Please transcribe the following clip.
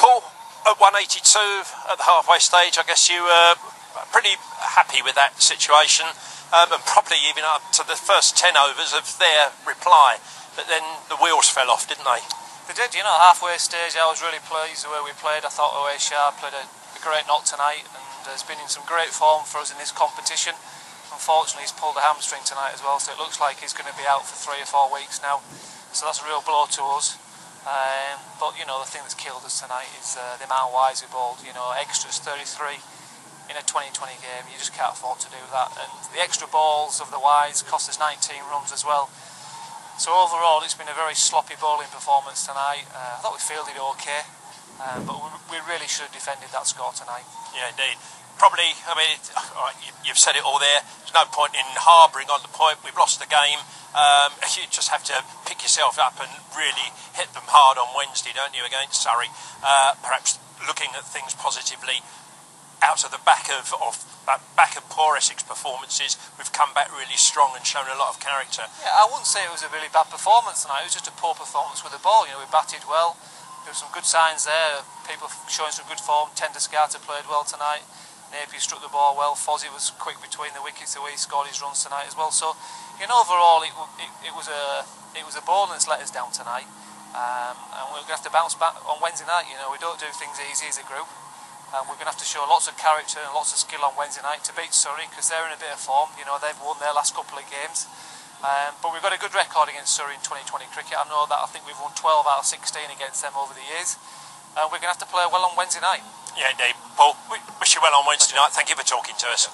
Paul, at 182 at the halfway stage, I guess you were pretty happy with that situation, um, and probably even up to the first 10 overs of their reply. But then the wheels fell off, didn't they? They did, you know, halfway stage I was really pleased the way we played. I thought Owais Shah played a, a great knock tonight and has been in some great form for us in this competition. Unfortunately, he's pulled a hamstring tonight as well, so it looks like he's going to be out for three or four weeks now. So that's a real blow to us. Um, but you know, the thing that's killed us tonight is uh, the amount of wides we bowled. You know, extras 33 in a 2020 game. You just can't afford to do that. And the extra balls of the wides cost us 19 runs as well. So overall, it's been a very sloppy bowling performance tonight. Uh, I thought we fielded okay, uh, but we, we really should have defended that score tonight. Yeah, indeed probably, I mean, it, you, have said it all there. There's no point in harbouring on the point. We've lost the game. Um, you just have to pick yourself up and really hit them hard on Wednesday, don't you, against Surrey? Uh, perhaps looking at things positively. Out of the back of, of back of poor Essex performances, we've come back really strong and shown a lot of character. Yeah, I wouldn't say it was a really bad performance tonight. It was just a poor performance with the ball. You know, we batted well. There were some good signs there. People showing some good form. Ten Doeschate played well tonight. Napier struck the ball well. Fozzie was quick between the wickets the way he scored his runs tonight as well. So, know, overall, it, it, it was a it was a ball that's let us down tonight. Um, and we're going to have to bounce back on Wednesday night. You know, we don't do things easy as a group. And we're going to have to show lots of character and lots of skill on Wednesday night to beat Surrey because they're in a bit of form. You know, they've won their last couple of games. Um, but we've got a good record against Surrey in 2020 cricket. I know that I think we've won 12 out of 16 against them over the years. And we're going to have to play well on Wednesday night. Yeah, indeed. Paul, we wish you well on Wednesday night. Thank you for talking to us.